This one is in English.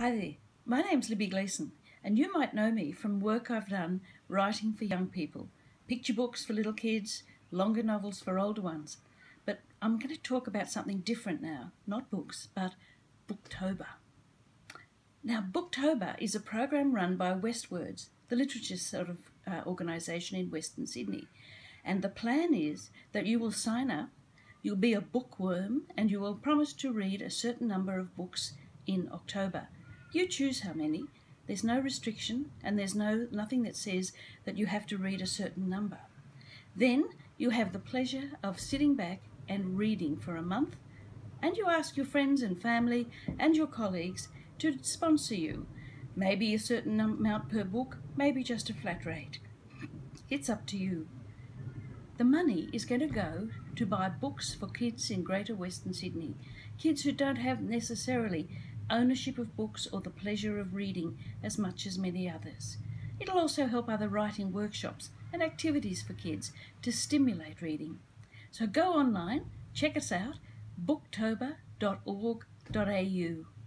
Hi there, my name's Libby Gleeson, and you might know me from work I've done writing for young people, picture books for little kids, longer novels for older ones. But I'm going to talk about something different now, not books, but Booktober. Now, Booktober is a program run by Westwords, the literature sort of uh, organisation in Western Sydney. And the plan is that you will sign up, you'll be a bookworm, and you will promise to read a certain number of books in October. You choose how many. There's no restriction, and there's no nothing that says that you have to read a certain number. Then you have the pleasure of sitting back and reading for a month, and you ask your friends and family and your colleagues to sponsor you. Maybe a certain amount per book, maybe just a flat rate. It's up to you. The money is going to go to buy books for kids in Greater Western Sydney, kids who don't have necessarily ownership of books or the pleasure of reading as much as many others. It'll also help other writing workshops and activities for kids to stimulate reading. So go online, check us out, booktober.org.au.